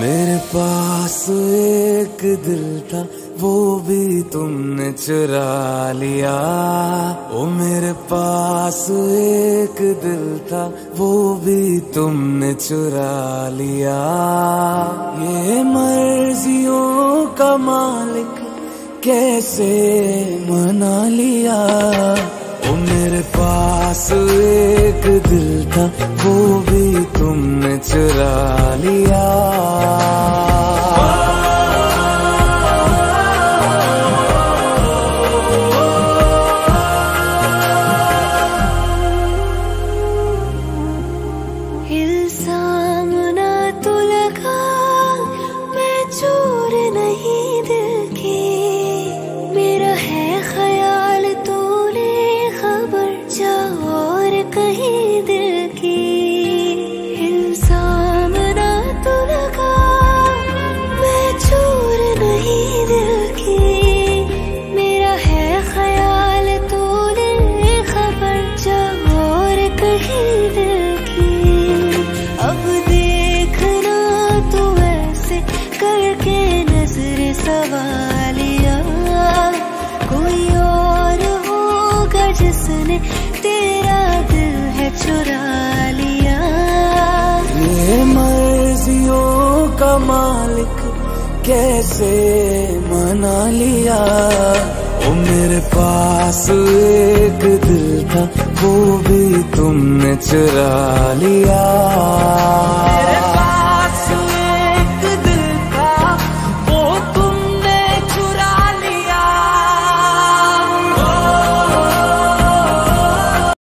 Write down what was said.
मेरे पास एक दिल था, वो भी तुमने चुरा लिया। ओ मेरे पास एक दिल था, वो भी तुमने चुरा लिया। ये मर्जियों का मालिक कैसे मना लिया? ओ मेरे पास एक दिल था, वो भी तुमने चुरा लिया। il सवालिया कोई और होगा जिसने तेरा दिल है चुरा लिया। ये मर्जियों का मालिक कैसे मना लिया? ओ मेरे पास एक दिल था, वो भी तुमने चुरा लिया।